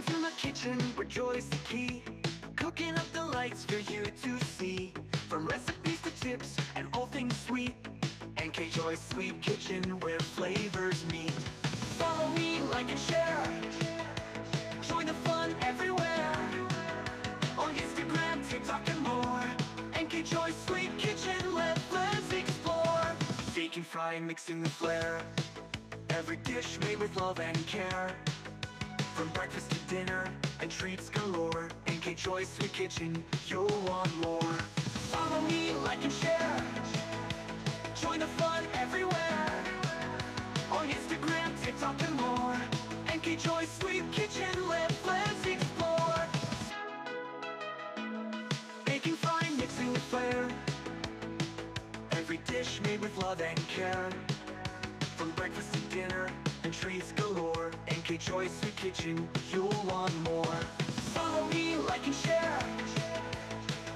Walking through my kitchen where joy's the key. Cooking up the lights for you to see. From recipes to tips and all things sweet. NK Joy's Sweet Kitchen where flavors meet. Follow me, like and share. Join the fun everywhere. On Instagram, TikTok and more. NK Joy's Sweet Kitchen, let, let's explore. Baking, frying, mixing the flair. Every dish made with love and care treats galore. NK Joy's Sweet Kitchen, you'll want more. Follow me, like and share. Join the fun everywhere. On Instagram, TikTok and more. NK Joy's Sweet Kitchen, let, let's explore. Baking, frying, mixing the flair. Every dish made with love and care. From breakfast to dinner and treats galore NK Joy's Sweet Kitchen, you'll want more. Follow me, like and share.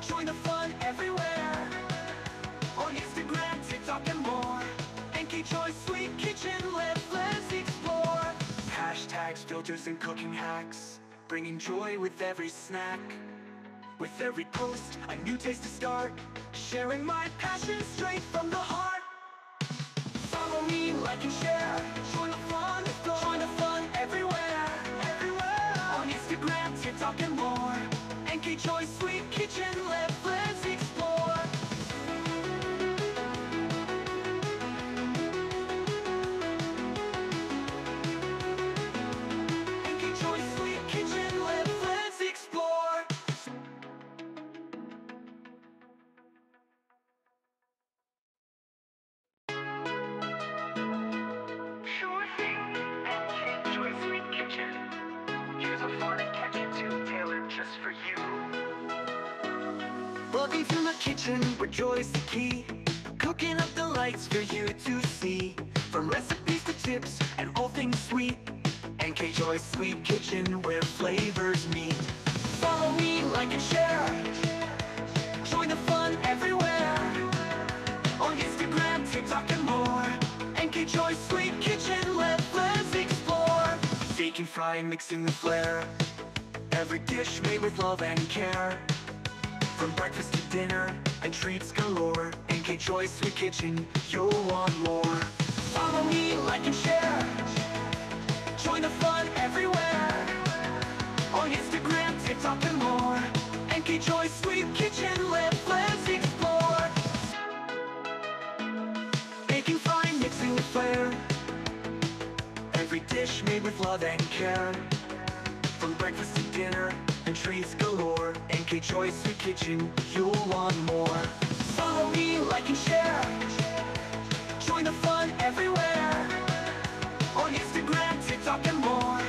Join the fun everywhere. On Instagram, TikTok and more. NK Joy's Sweet Kitchen, let, let's explore. Hashtags, filters and cooking hacks. Bringing joy with every snack. With every post, a new taste to start. Sharing my passion straight from the heart. Follow me, like and share Instagram, Walking through the kitchen where joy's the key. Cooking up the lights for you to see. From recipes to tips and all things sweet. NK Joy's Sweet Kitchen where flavors meet. Follow me, like and share. Join the fun everywhere. On Instagram, TikTok and more. NK Joy's Sweet Kitchen, let, let's explore. Baking, frying, mixing the flair. Every dish made with love and care from breakfast to dinner and treats galore. NK Joy's Sweet Kitchen, you'll want more. Follow me, like and share. Join the fun everywhere. On Instagram, TikTok and more. NK Joy's Sweet Kitchen, let, let's explore. Baking, frying, mixing with flair. Every dish made with love and care. From breakfast to dinner and treats galore NK Joy's Sweet Kitchen, you'll want more. Follow me, like and share. Join the fun everywhere. On Instagram, TikTok and more.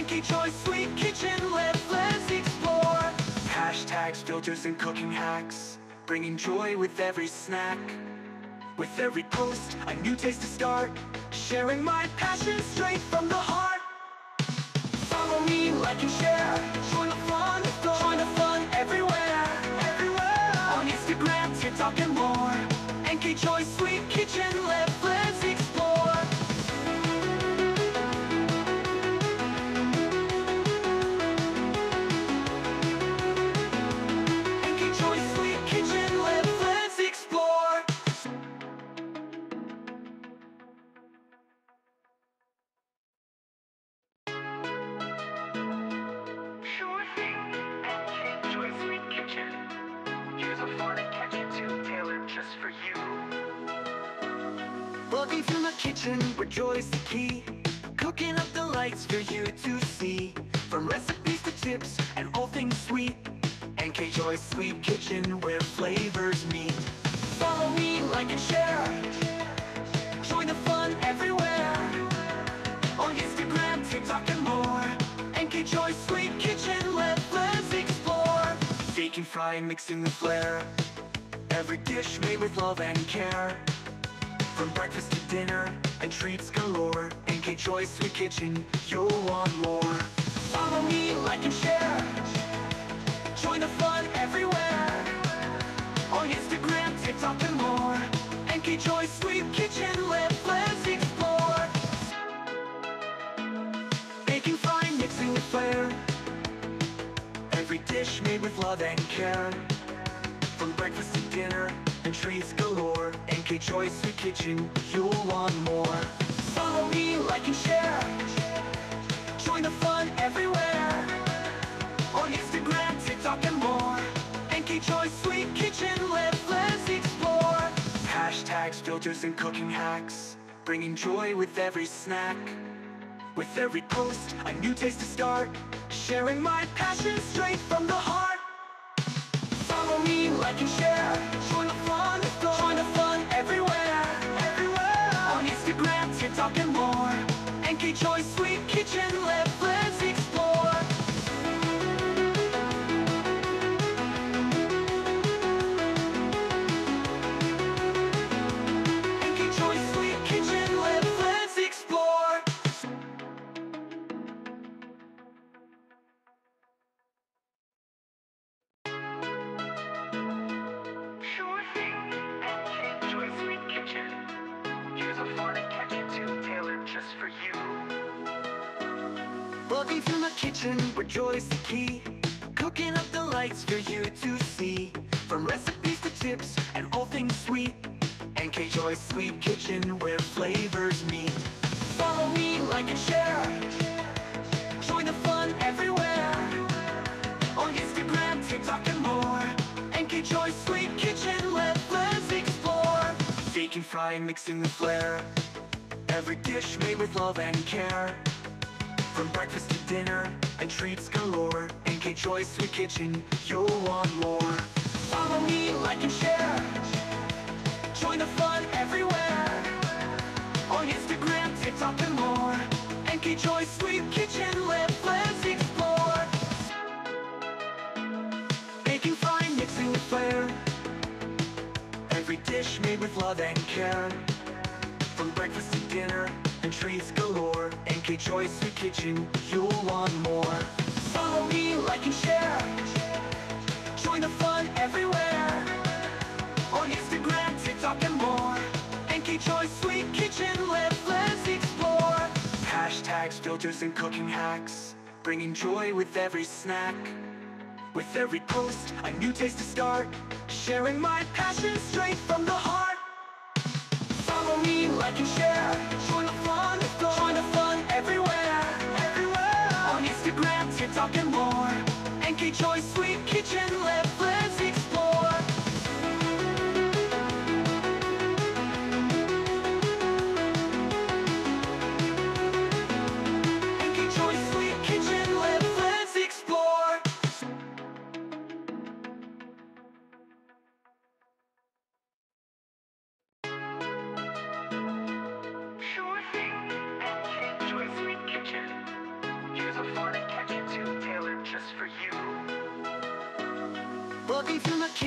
NK Joy's Sweet Kitchen, let, let's explore. Hashtags, filters and cooking hacks. Bringing joy with every snack. With every post, a new taste to start. Sharing my passion straight from the heart. Follow me, like and share Walking through my kitchen where joy's the key. Cooking up the lights for you to see. From recipes to tips and all things sweet. NK Joy's Sweet Kitchen where flavors meet. Follow me, like and share. Join the fun everywhere. On Instagram, TikTok and more. NK Joy's Sweet Kitchen, let, let's explore. Baking, frying, mixing the flair. Every dish made with love and care from breakfast to dinner and treats galore. NK Joy's Sweet Kitchen, you'll want more. Follow me, like and share. Join the fun everywhere. On Instagram, TikTok and more. NK Joy's Sweet Kitchen, let, let's explore. Baking, frying, mixing with flair. Every dish made with love and care. From breakfast to dinner galore. NK Joy's Sweet Kitchen, you'll want more. Follow me, like and share. Join the fun everywhere. On Instagram, TikTok, and more. NK Joy's Sweet Kitchen, let's, let's explore. Hashtags, filters, and cooking hacks. Bringing joy with every snack. With every post, a new taste to start. Sharing my passion straight from the heart. Follow me, like and share. Joy's Sweet Kitchen, let, kitchen where joy's the key. Cooking up the lights for you to see. From recipes to tips and all things sweet. NK Joy's Sweet Kitchen where flavors meet. Follow me, like and share. Join the fun everywhere. On Instagram, TikTok and more. NK Joy's Sweet Kitchen, let, let's explore. Baking, frying, mixing the flair. Every dish made with love and care. From breakfast to dinner and treats galore. NK Joy's Sweet Kitchen, you'll want more. Follow me, like and share. Join the fun everywhere. On Instagram, TikTok and more. NK Joy's Sweet Kitchen, let, let's explore. Baking, frying, mixing with flair. Every dish made with love and care. From breakfast to dinner and treats galore. NK Joy's Sweet Kitchen, you'll want more. Follow me, like and share. Join the fun everywhere. On Instagram, TikTok and more. NK Joy's Sweet Kitchen, let, let's explore. Hashtags, filters, and cooking hacks. Bringing joy with every snack. With every post, a new taste to start. Sharing my passion straight from the heart. Follow me, like and share. And more. NK Joy's Sweet Kitchen, let,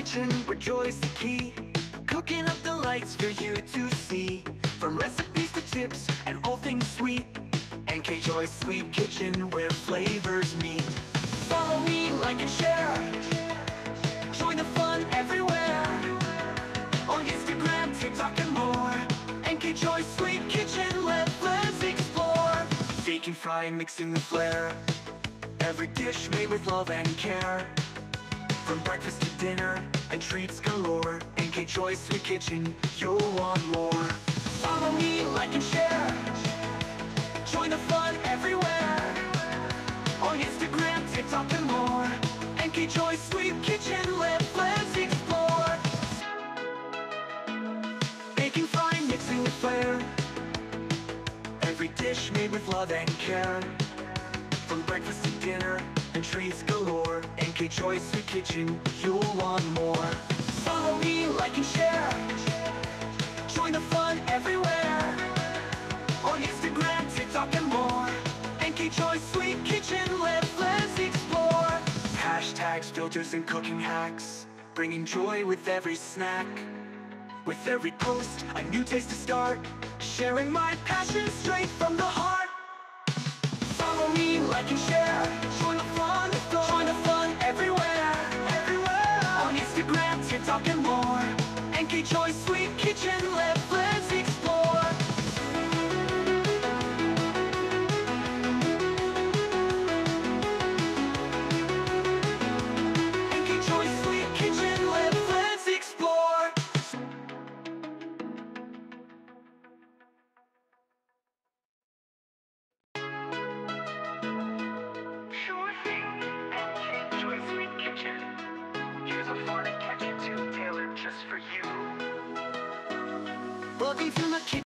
kitchen where joy's the key. Cooking up the lights for you to see. From recipes to tips and all things sweet. NK Joy's Sweet Kitchen where flavors meet. Follow me, like and share. Join the fun everywhere. On Instagram, TikTok and more. NK Joy's Sweet Kitchen, let, let's explore. Baking, frying, mixing the flair. Every dish made with love and care from breakfast to dinner and treats galore. NK Joy's Sweet Kitchen, you'll want more. Follow me, like and share. Join the fun everywhere. On Instagram, TikTok and more. NK Joy's Sweet Kitchen, let, let's explore. Baking, frying, mixing with flair. Every dish made with love and care. From breakfast to dinner and treats galore NK Joy's Sweet Kitchen, you'll want more. Follow me, like and share. Join the fun everywhere. On Instagram, TikTok and more. NK Joy's Sweet Kitchen, let, let's explore. Hashtags, filters, and cooking hacks. Bringing joy with every snack. With every post, a new taste to start. Sharing my passion straight from the heart. Follow me, like and share. Looking through my kitchen